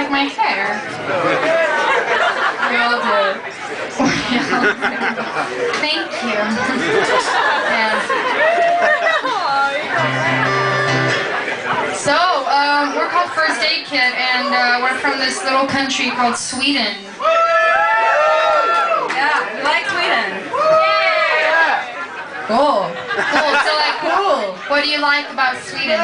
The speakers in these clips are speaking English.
like my hair? We all do. Thank you. yeah. So, um, we're called First Aid Kit, and uh, we're from this little country called Sweden. Yeah, we like Sweden. Cool. Cool. So, like, cool. What do you like about Sweden?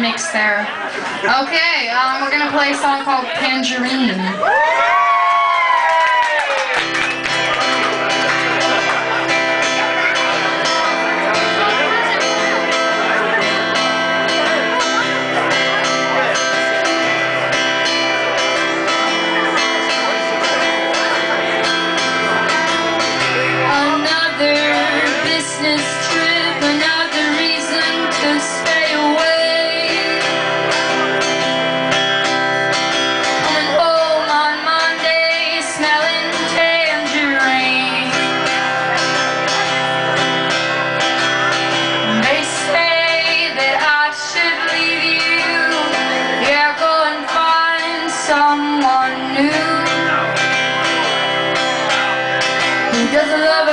Mix there. Okay, um, we're gonna play a song called Tangerine. Business trip, another reason to stay away. Coming home on Monday, smelling tangerine. They say that I should leave you. Yeah, go and find someone new. Who doesn't love